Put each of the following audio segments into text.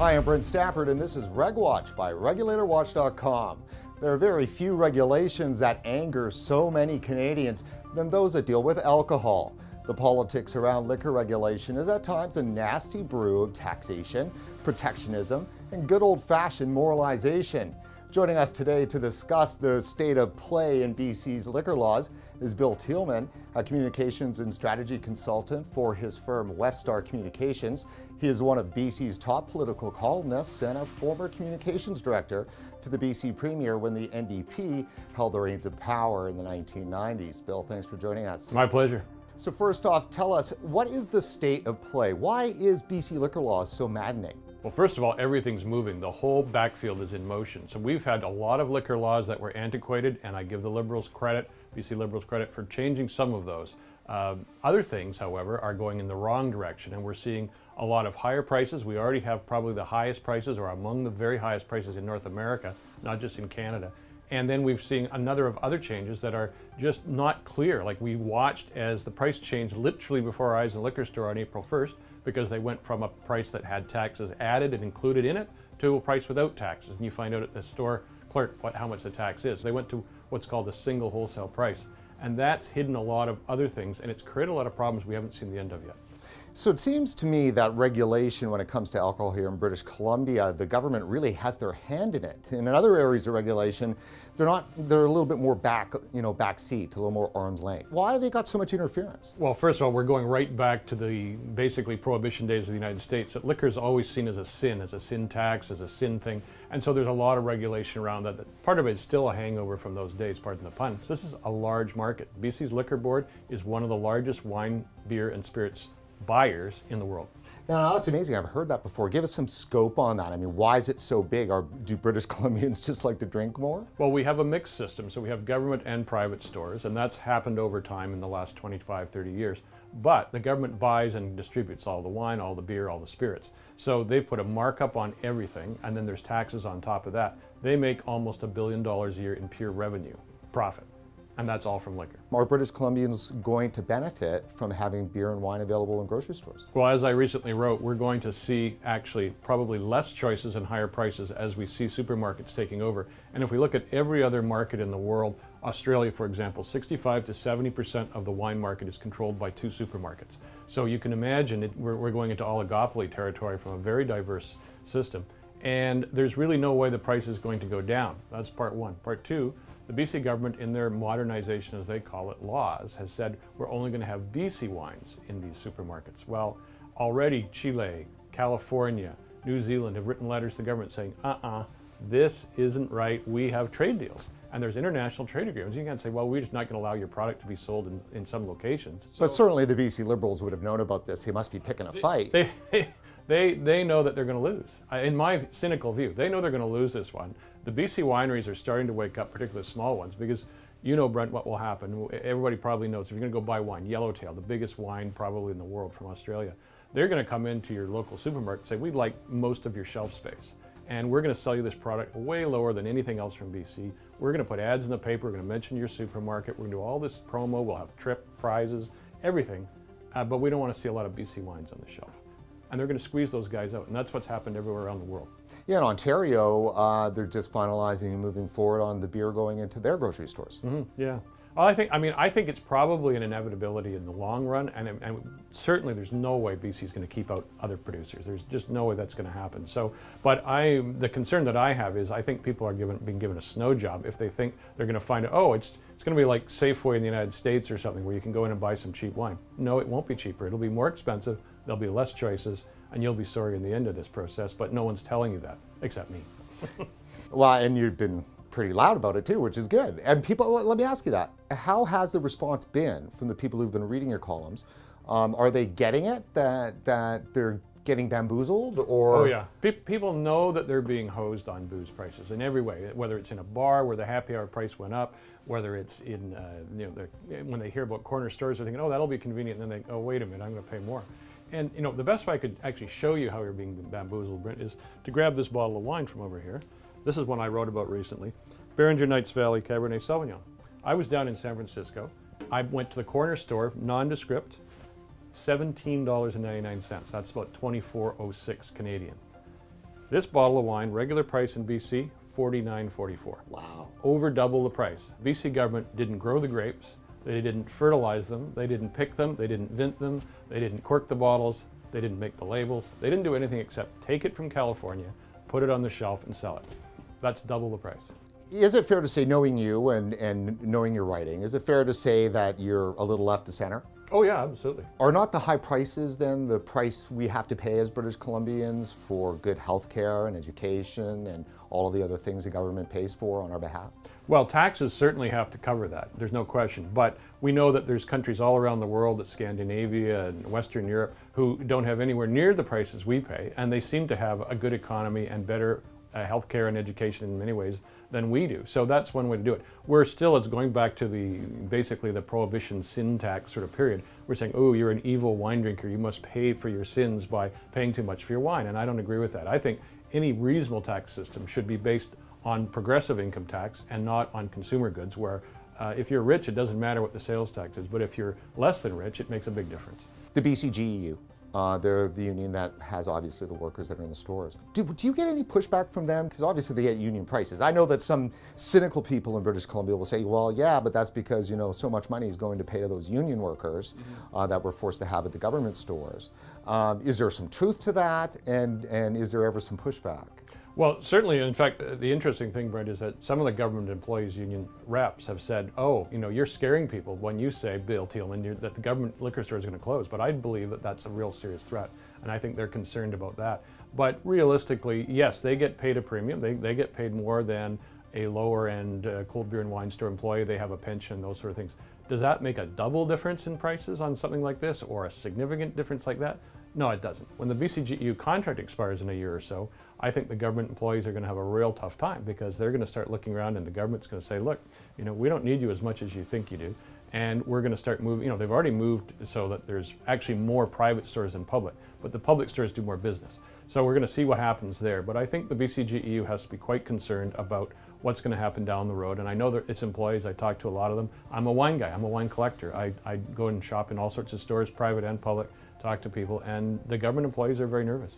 Hi, I'm Brent Stafford, and this is RegWatch by RegulatorWatch.com. There are very few regulations that anger so many Canadians than those that deal with alcohol. The politics around liquor regulation is at times a nasty brew of taxation, protectionism, and good old fashioned moralization. Joining us today to discuss the state of play in BC's liquor laws is Bill Tieleman, a communications and strategy consultant for his firm Westar Communications. He is one of BC's top political columnists and a former communications director to the BC Premier when the NDP held the reins of power in the 1990s. Bill, thanks for joining us. My pleasure. So first off, tell us, what is the state of play? Why is BC liquor laws so maddening? Well, first of all, everything's moving. The whole backfield is in motion. So we've had a lot of liquor laws that were antiquated, and I give the Liberals credit, BC Liberals credit, for changing some of those. Uh, other things, however, are going in the wrong direction, and we're seeing a lot of higher prices. We already have probably the highest prices, or among the very highest prices in North America, not just in Canada. And then we've seen another of other changes that are just not clear. Like we watched as the price changed literally before our eyes in the liquor store on April 1st because they went from a price that had taxes added and included in it to a price without taxes. And you find out at the store clerk what, how much the tax is. They went to what's called a single wholesale price. And that's hidden a lot of other things and it's created a lot of problems we haven't seen the end of yet. So it seems to me that regulation when it comes to alcohol here in British Columbia, the government really has their hand in it. And in other areas of regulation, they're not, they're a little bit more back, you know, back seat, a little more arm's length. Why have they got so much interference? Well, first of all, we're going right back to the basically prohibition days of the United States. That liquor is always seen as a sin, as a sin tax, as a sin thing. And so there's a lot of regulation around that. Part of it is still a hangover from those days, pardon the pun. So this is a large market. BC's Liquor Board is one of the largest wine, beer, and spirits buyers in the world. Now, that's amazing. I've heard that before. Give us some scope on that. I mean, why is it so big? Are, do British Columbians just like to drink more? Well, we have a mixed system. So we have government and private stores, and that's happened over time in the last 25, 30 years. But the government buys and distributes all the wine, all the beer, all the spirits. So they put a markup on everything, and then there's taxes on top of that. They make almost a billion dollars a year in pure revenue, profit and that's all from liquor. Are British Columbians going to benefit from having beer and wine available in grocery stores? Well, as I recently wrote, we're going to see actually probably less choices and higher prices as we see supermarkets taking over. And if we look at every other market in the world, Australia, for example, 65 to 70% of the wine market is controlled by two supermarkets. So you can imagine it, we're, we're going into oligopoly territory from a very diverse system. And there's really no way the price is going to go down. That's part one. Part two, the BC government, in their modernization, as they call it, laws, has said we're only going to have BC wines in these supermarkets. Well, already Chile, California, New Zealand have written letters to the government saying, uh-uh, this isn't right. We have trade deals. And there's international trade agreements. You can't say, well, we're just not going to allow your product to be sold in, in some locations. So but certainly the BC Liberals would have known about this. They must be picking a fight. They, they, they, know that they're going to lose. In my cynical view, they know they're going to lose this one. The BC wineries are starting to wake up, particularly small ones, because you know, Brent, what will happen. Everybody probably knows if you're going to go buy wine, Yellowtail, the biggest wine probably in the world from Australia, they're going to come into your local supermarket and say, we'd like most of your shelf space. And we're going to sell you this product way lower than anything else from BC. We're going to put ads in the paper. We're going to mention your supermarket. We're going to do all this promo. We'll have trip prizes, everything. Uh, but we don't want to see a lot of BC wines on the shelf and they're going to squeeze those guys out. And that's what's happened everywhere around the world. Yeah, in Ontario, uh, they're just finalizing and moving forward on the beer going into their grocery stores. Mm -hmm, yeah. Well, I think, I mean, I think it's probably an inevitability in the long run, and, and certainly there's no way BC is going to keep out other producers. There's just no way that's going to happen. So, but I, the concern that I have is I think people are given, being given a snow job if they think they're going to find, oh, it's, it's going to be like Safeway in the United States or something where you can go in and buy some cheap wine. No, it won't be cheaper. It'll be more expensive There'll be less choices, and you'll be sorry in the end of this process, but no one's telling you that, except me. well, and you've been pretty loud about it too, which is good. And people, let me ask you that. How has the response been from the people who've been reading your columns? Um, are they getting it that, that they're getting bamboozled or? Oh yeah, Pe people know that they're being hosed on booze prices in every way, whether it's in a bar where the happy hour price went up, whether it's in, uh, you know, when they hear about corner stores, they're thinking, oh, that'll be convenient, and then they, oh, wait a minute, I'm gonna pay more. And you know, the best way I could actually show you how you're being bamboozled, Brent, is to grab this bottle of wine from over here. This is one I wrote about recently. Beringer Knights Valley Cabernet Sauvignon. I was down in San Francisco. I went to the corner store, nondescript, $17.99. That's about 24.06 Canadian. This bottle of wine, regular price in BC, 49.44. Wow. Over double the price. BC government didn't grow the grapes, they didn't fertilize them, they didn't pick them, they didn't vent them, they didn't cork the bottles, they didn't make the labels, they didn't do anything except take it from California, put it on the shelf and sell it. That's double the price. Is it fair to say, knowing you and, and knowing your writing, is it fair to say that you're a little left to center? Oh yeah, absolutely. Are not the high prices then the price we have to pay as British Columbians for good health care and education and all of the other things the government pays for on our behalf? Well, taxes certainly have to cover that. There's no question. But we know that there's countries all around the world, that Scandinavia and Western Europe, who don't have anywhere near the prices we pay, and they seem to have a good economy and better uh, healthcare and education in many ways than we do. So that's one way to do it. We're still, it's going back to the basically the prohibition sin tax sort of period. We're saying, oh, you're an evil wine drinker. You must pay for your sins by paying too much for your wine. And I don't agree with that. I think any reasonable tax system should be based on progressive income tax and not on consumer goods, where uh, if you're rich, it doesn't matter what the sales tax is. But if you're less than rich, it makes a big difference. The BCGEU, uh, they're the union that has obviously the workers that are in the stores. Do, do you get any pushback from them? Because obviously they get union prices. I know that some cynical people in British Columbia will say, well, yeah, but that's because, you know, so much money is going to pay to those union workers mm-hmm. uh, that we're forced to have at the government stores. Um, is there some truth to that? And, and is there ever some pushback? Well, certainly, in fact, the interesting thing, Brent, is that some of the government employees union reps have said, oh, you know, you're scaring people when you say, Bill Tieleman, that the government liquor store is going to close. But I believe that that's a real serious threat, and I think they're concerned about that. But realistically, yes, they get paid a premium. They, they get paid more than a lower end uh, cold beer and wine store employee. They have a pension, those sort of things. Does that make a double difference in prices on something like this or a significant difference like that? No, it doesn't. When the BCGEU contract expires in a year or so, I think the government employees are going to have a real tough time because they're going to start looking around and the government's going to say, look, you know, we don't need you as much as you think you do. And we're going to start moving, you know, they've already moved so that there's actually more private stores than public, but the public stores do more business. So we're going to see what happens there. But I think the BCGEU has to be quite concerned about what's going to happen down the road. And I know that its employees, I talk to a lot of them. I'm a wine guy, I'm a wine collector. I, I go and shop in all sorts of stores, private and public talk to people, and the government employees are very nervous.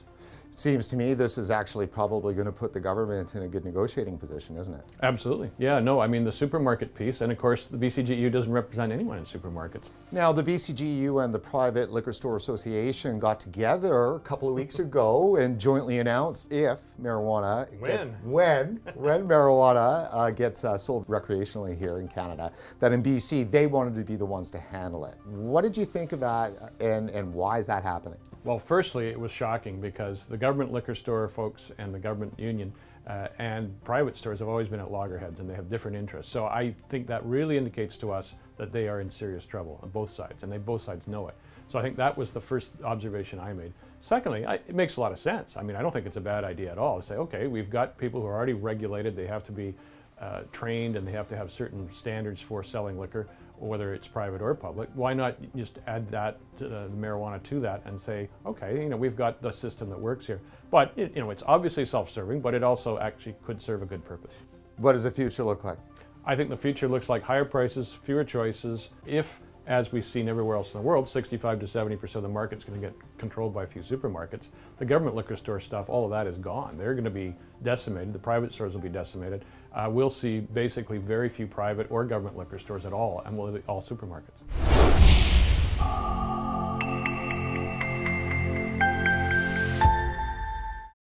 It seems to me this is actually probably going to put the government in a good negotiating position, isn't it? Absolutely. Yeah, no, I mean the supermarket piece, and of course the BCGEU doesn't represent anyone in supermarkets. Now, the BCGEU and the Private Liquor Store Association got together a couple of weeks ago and jointly announced if marijuana. When? Get, when, when marijuana uh, gets uh, sold recreationally here in Canada, that in BC they wanted to be the ones to handle it. What did you think of that and, and why is that happening? Well, firstly, it was shocking because the government liquor store folks and the government union uh, and private stores have always been at loggerheads and they have different interests. So I think that really indicates to us that they are in serious trouble on both sides and they both sides know it. So I think that was the first observation I made. Secondly, I, it makes a lot of sense. I mean, I don't think it's a bad idea at all to say, okay, we've got people who are already regulated, they have to be uh, trained and they have to have certain standards for selling liquor whether it's private or public, why not just add that to the marijuana to that and say, okay, you know, we've got the system that works here. But it, you know, it's obviously self-serving, but it also actually could serve a good purpose. What does the future look like? I think the future looks like higher prices, fewer choices. If, as we've seen everywhere else in the world, 65 to 70 percent of the market is going to get controlled by a few supermarkets. The government liquor store stuff, all of that is gone. They're going to be decimated. The private stores will be decimated. Uh, we'll see basically very few private or government liquor stores at all, and we'll all supermarkets.